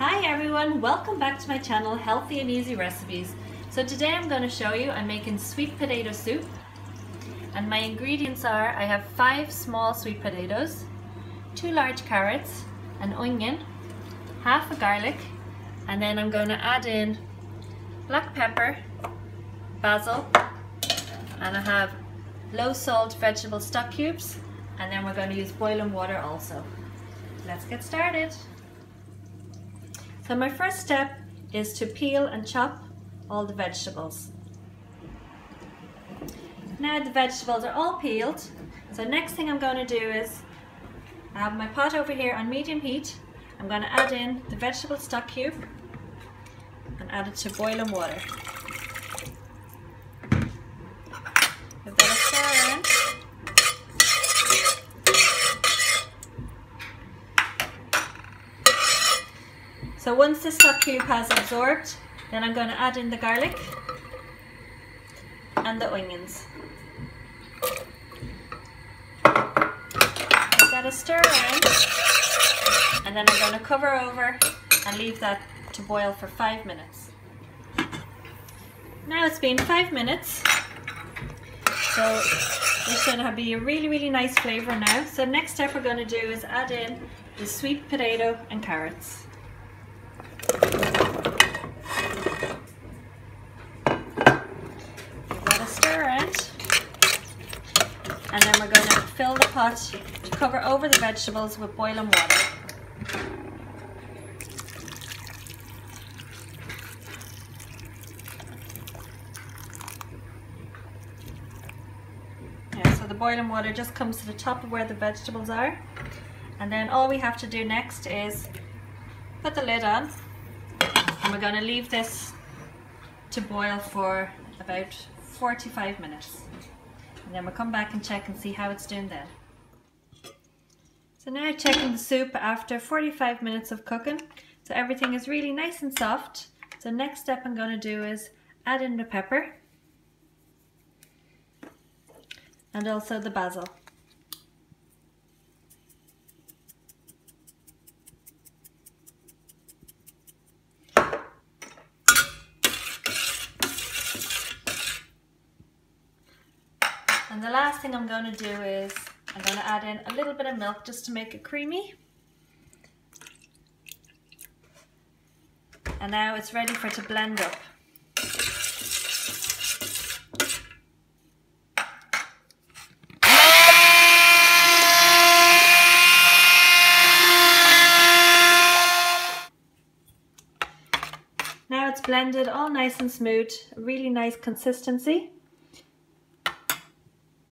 Hi everyone, welcome back to my channel Healthy and Easy Recipes. So today I'm going to show you I'm making sweet potato soup and my ingredients are I have five small sweet potatoes, two large carrots, an onion, half a garlic and then I'm going to add in black pepper, basil and I have low salt vegetable stock cubes and then we're going to use boiling water also. Let's get started. So my first step is to peel and chop all the vegetables. Now the vegetables are all peeled, so next thing I'm going to do is I have my pot over here on medium heat. I'm going to add in the vegetable stock cube and add it to boiling water. Give that a stir in. So once the stock cube has absorbed, then I'm going to add in the garlic and the onions. Give that a stir in, and then I'm going to cover over and leave that to boil for five minutes. Now it's been five minutes, so this should be a really, really nice flavour now. So next step we're going to do is add in the sweet potato and carrots. And then we're going to fill the pot to cover over the vegetables with boiling water. So the boiling water just comes to the top of where the vegetables are. And then all we have to do next is put the lid on we're going to leave this to boil for about 45 minutes and then we'll come back and check and see how it's doing then. So now checking the soup after 45 minutes of cooking. So everything is really nice and soft. So next step I'm going to do is add in the pepper and also the basil. The last thing I'm going to do is I'm going to add in a little bit of milk just to make it creamy. And now it's ready for it to blend up. Now it's blended all nice and smooth, really nice consistency.